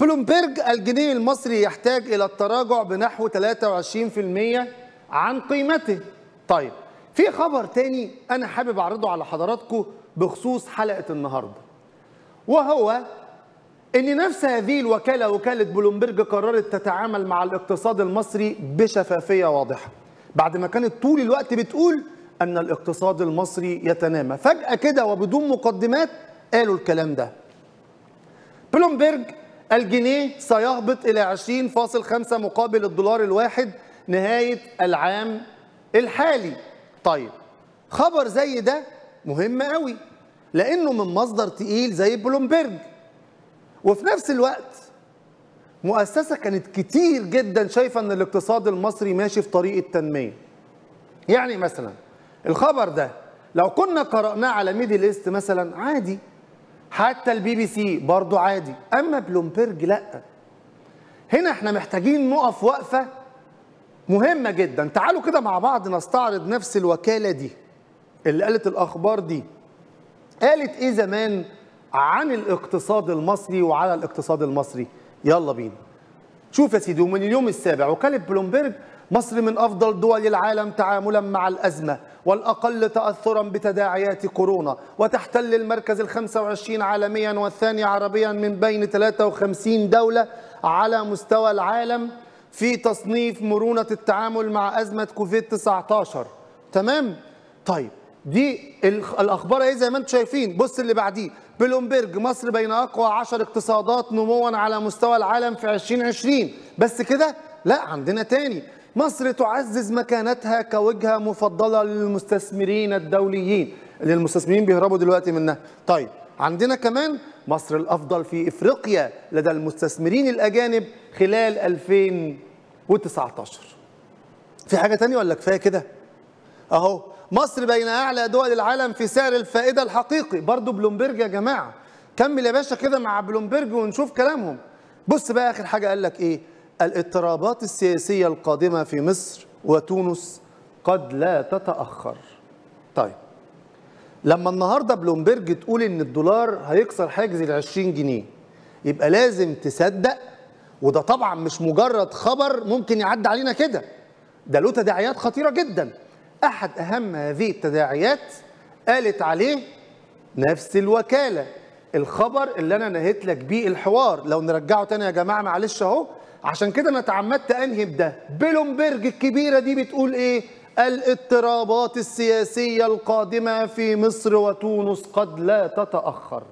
بلومبرج الجنيه المصري يحتاج إلى التراجع بنحو 23% عن قيمته. طيب في خبر تاني أنا حابب أعرضه على حضراتكم بخصوص حلقة النهاردة وهو إن نفس هذه الوكالة وكالة بلومبرج قررت تتعامل مع الاقتصاد المصري بشفافية واضحة. بعد ما كانت طول الوقت بتقول أن الاقتصاد المصري يتنامى. فجأة كده وبدون مقدمات قالوا الكلام ده. بلومبرج الجنيه سيهبط إلى 20.5 مقابل الدولار الواحد نهاية العام الحالي. طيب خبر زي ده مهم قوي لأنه من مصدر تقيل زي بلومبرج. وفي نفس الوقت مؤسسة كانت كتير جدا شايفة إن الاقتصاد المصري ماشي في طريق التنمية. يعني مثلا الخبر ده لو كنا قرأناه على ميدل إيست مثلا عادي. حتى البي بي سي برضه عادي. أما بلومبرج لا. هنا إحنا محتاجين نقف وقفة مهمة جدا. تعالوا كده مع بعض نستعرض نفس الوكالة دي. اللي قالت الأخبار دي. قالت إيه زمان عن الاقتصاد المصري وعلى الاقتصاد المصري؟ يلا بينا. شوف يا سيدي ومن اليوم السابع وكالة بلومبرج مصر من أفضل دول العالم تعاملا مع الأزمة والأقل تأثرا بتداعيات كورونا وتحتل المركز ال 25 عالميا والثاني عربيا من بين 53 دولة على مستوى العالم في تصنيف مرونة التعامل مع أزمة كوفيد 19 تمام؟ طيب دي الأخبار اهي زي ما أنتم شايفين. بص اللي بعديه. بلومبرج مصر بين أقوى 10 اقتصادات نموا على مستوى العالم في 2020 بس كده؟ لا عندنا تاني. مصر تعزز مكانتها كوجهة مفضلة للمستثمرين الدوليين. اللي المستثمرين بيهربوا دلوقتي منها. طيب عندنا كمان مصر الأفضل في إفريقيا لدى المستثمرين الأجانب خلال 2019 في حاجة تانية ولا كفاية كده؟ أهو مصر بين أعلى دول العالم في سعر الفائدة الحقيقي. برضو بلومبرج يا جماعة. كمل يا باشا كده مع بلومبرج ونشوف كلامهم. بص بقى آخر حاجة قال لك إيه؟ الاضطرابات السياسية القادمة في مصر وتونس قد لا تتأخر. طيب. لما النهارده بلومبرج تقول إن الدولار هيكسر حاجز ال 20 جنيه يبقى لازم تصدق وده طبعا مش مجرد خبر ممكن يعدي علينا كده. ده له تداعيات خطيرة جدا. أحد أهم هذه التداعيات قالت عليه نفس الوكالة. الخبر اللي أنا نهيت لك بيه الحوار لو نرجعه تاني يا جماعة معلش أهو. عشان كده أنا تعمدت أنهي بده؟ بلومبرج الكبيرة دي بتقول إيه؟ الاضطرابات السياسية القادمة في مصر وتونس قد لا تتأخر.